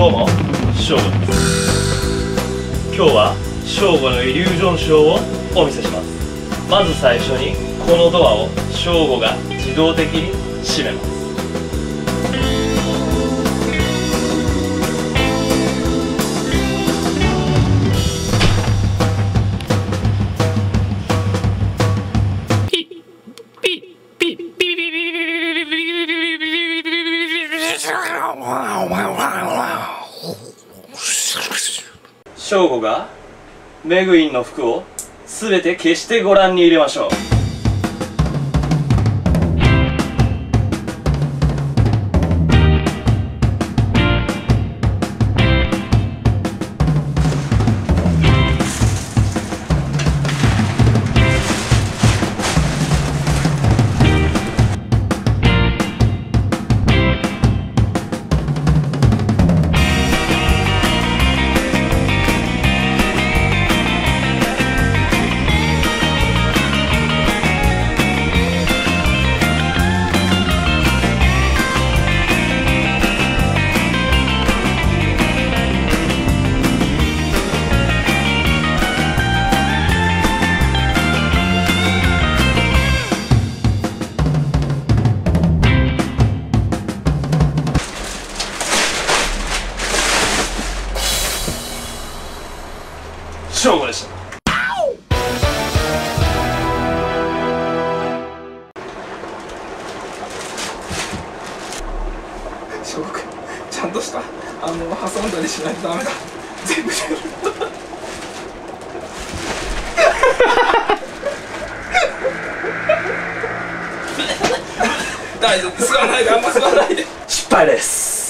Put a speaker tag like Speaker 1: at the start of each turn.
Speaker 1: どうも翔吾です。今日は翔吾のイリュージョンショーをお見せします。まず最初にこのドアを翔吾が自動的に閉めます。正吾がメグインの服を全て消してご覧に入れましょう。翔吾でした。
Speaker 2: 翔くんちゃんとした。あの挟んだりしないとダメだ。全部全部 大丈夫。吸わないで。あんま吸わないで。
Speaker 1: 失敗です